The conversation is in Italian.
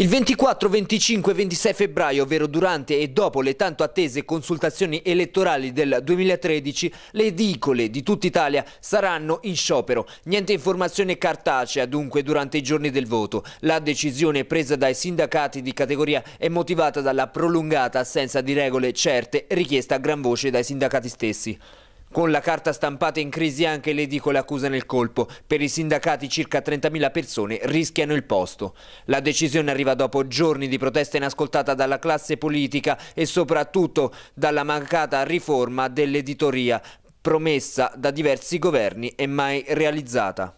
Il 24, 25 e 26 febbraio, ovvero durante e dopo le tanto attese consultazioni elettorali del 2013, le edicole di tutta Italia saranno in sciopero. Niente informazione cartacea dunque durante i giorni del voto. La decisione presa dai sindacati di categoria è motivata dalla prolungata assenza di regole certe richiesta a gran voce dai sindacati stessi. Con la carta stampata in crisi anche le edicole accusano il colpo. Per i sindacati circa 30.000 persone rischiano il posto. La decisione arriva dopo giorni di protesta inascoltata dalla classe politica e soprattutto dalla mancata riforma dell'editoria, promessa da diversi governi e mai realizzata.